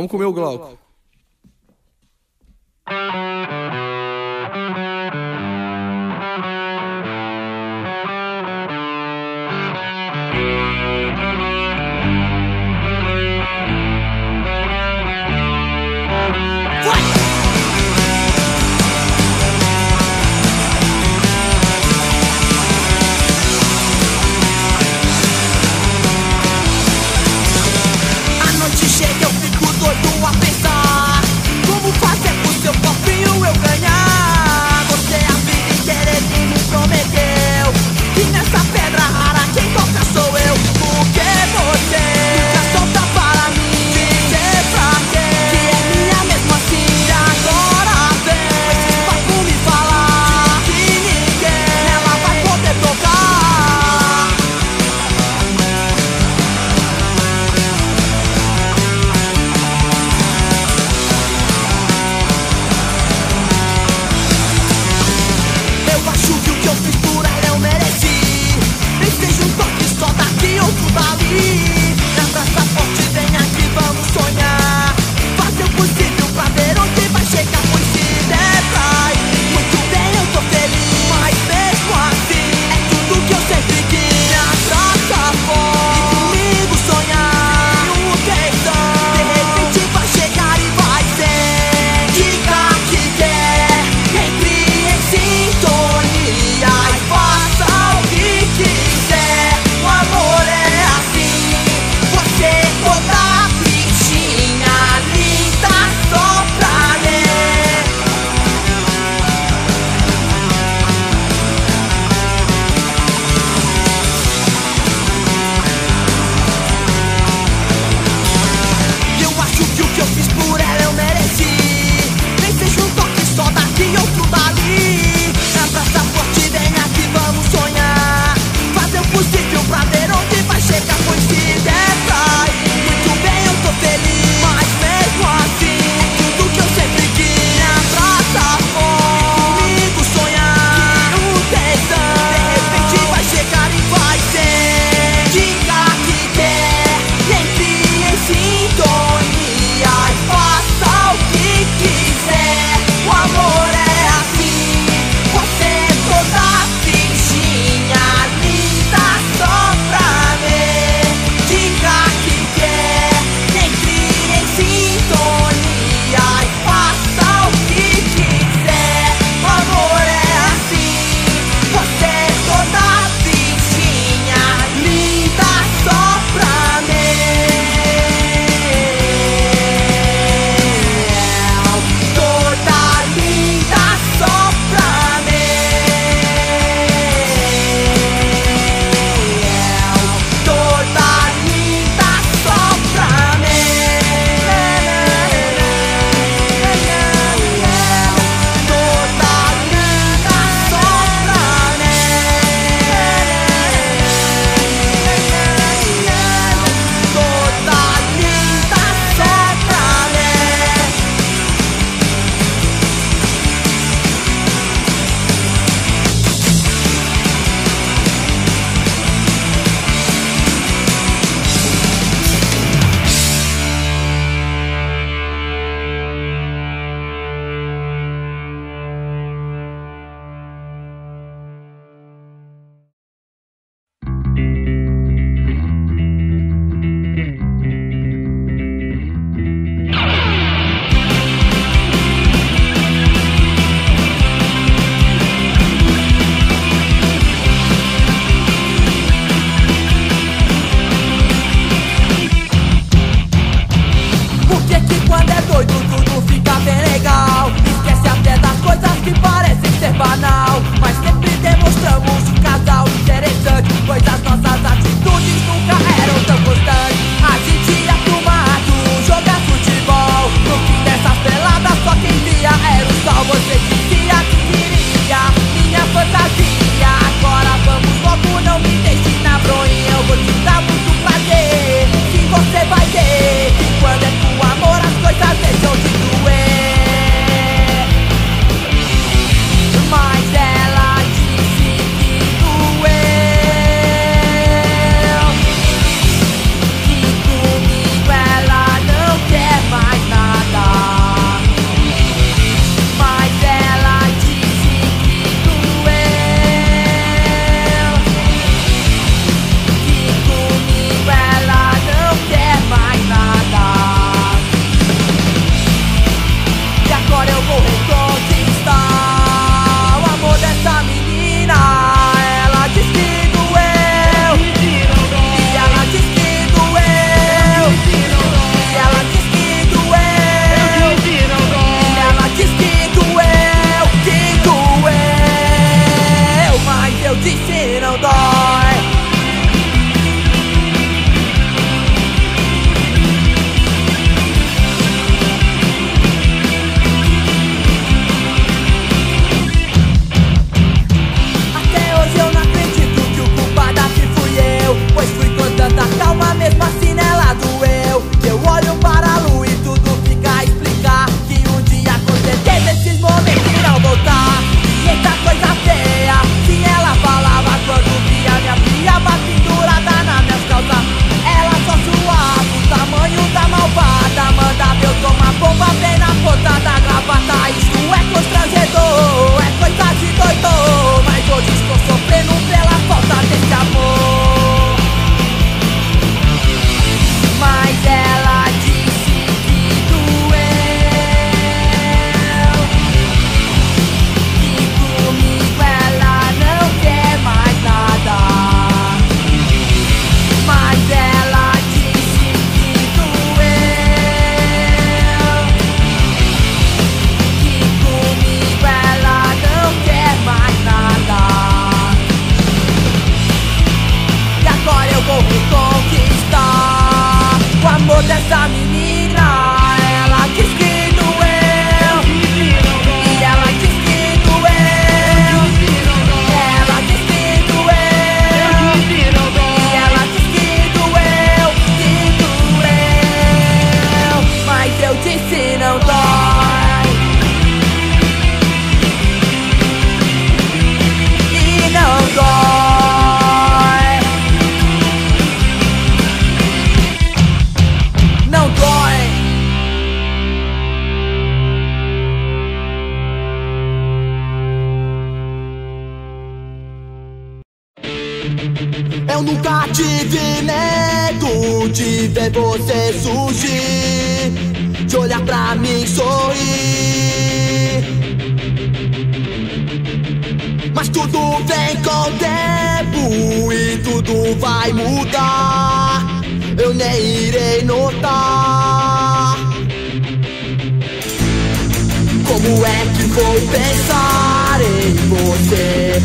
Vamos comer o Glauco. Como é que vou pensar em você?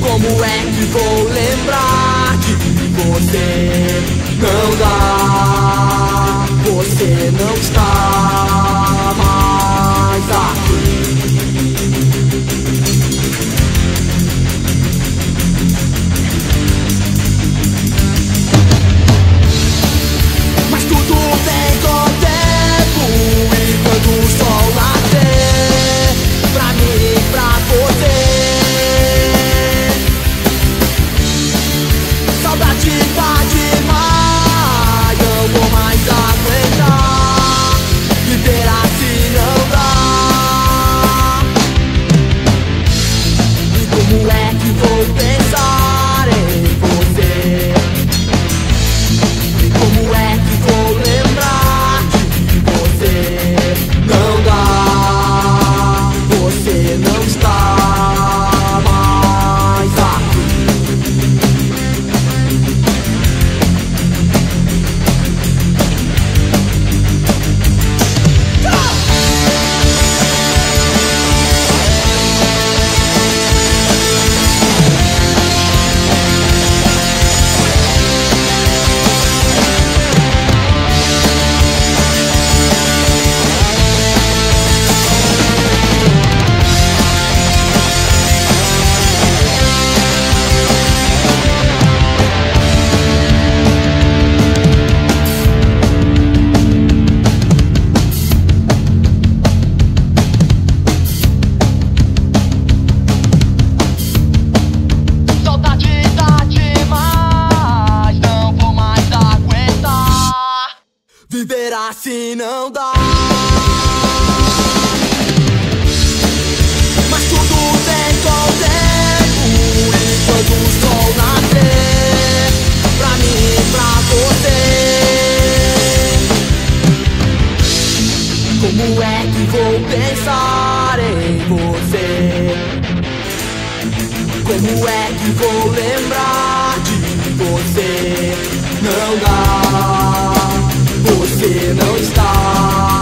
Como é que vou lembrar de você? Não dá, você não está Viver assim não dá. Mas tudo com o tempo e quando o sol nascer, pra mim e pra você. Como é que vou pensar em você? Como é que vou lembrar de você? Não dá, você não está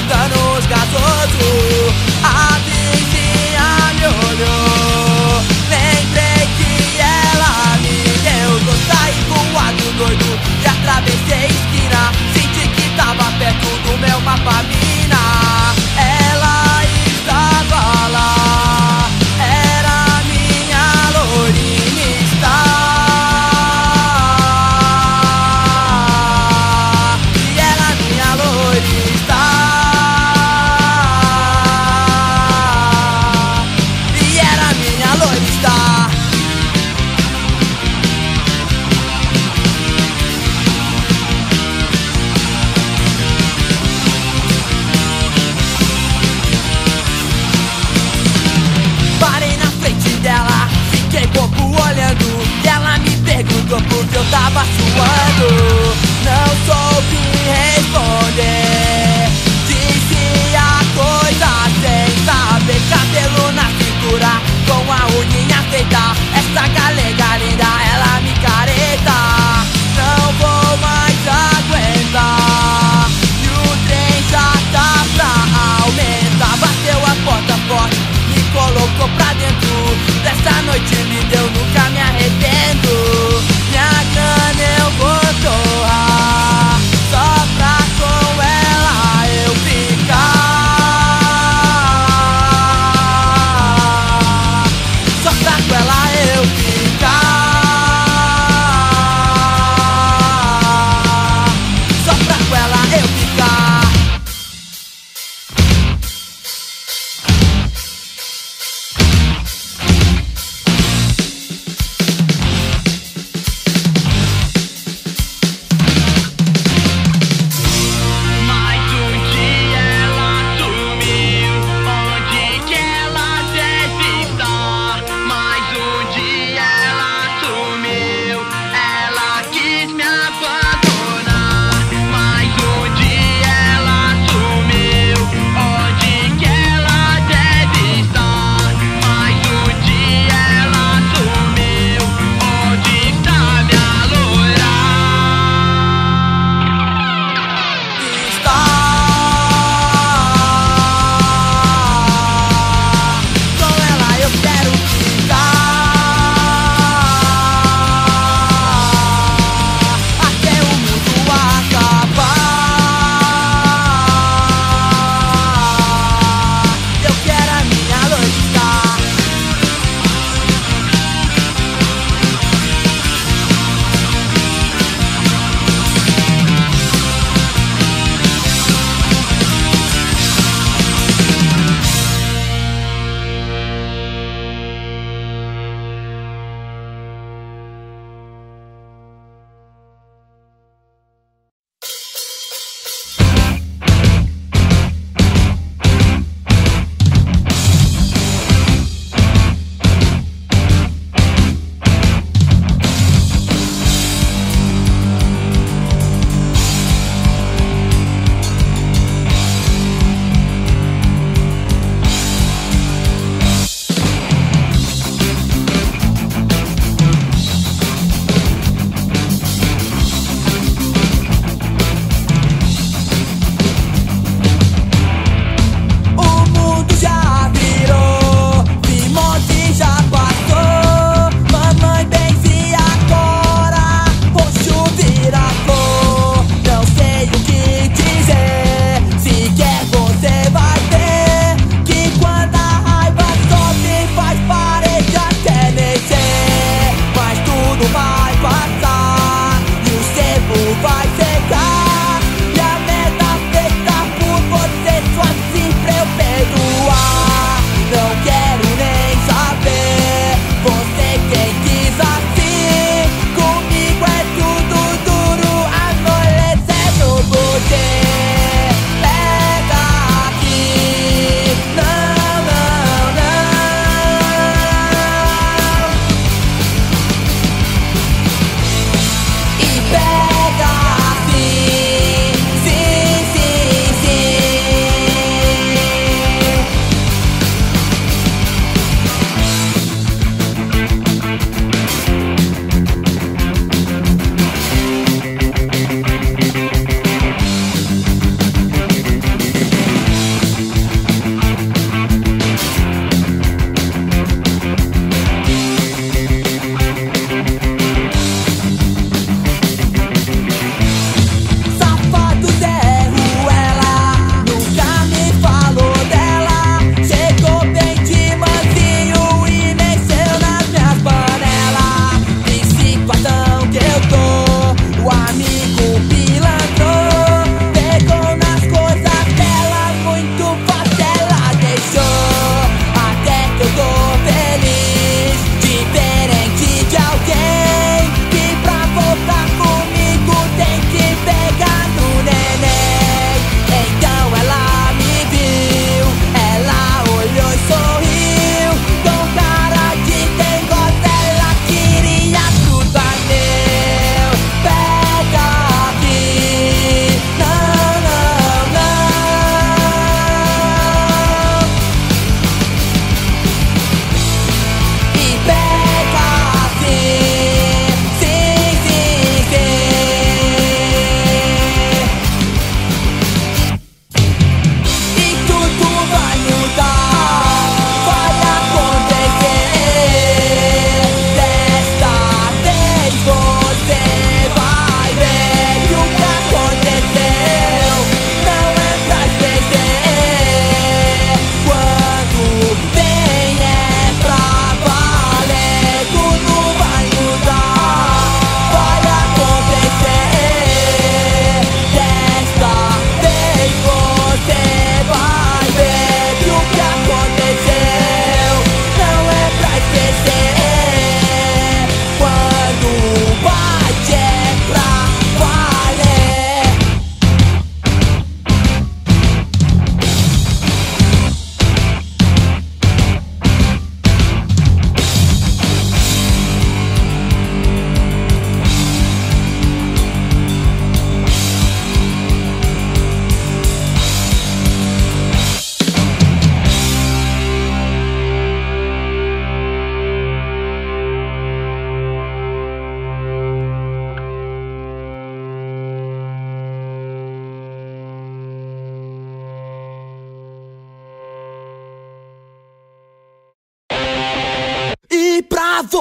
Pantanos gasoso. A vizinha me olhou sei que ela me deu Tô saí do doido. E atravessei esquina Senti que tava perto do meu papai.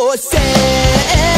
Você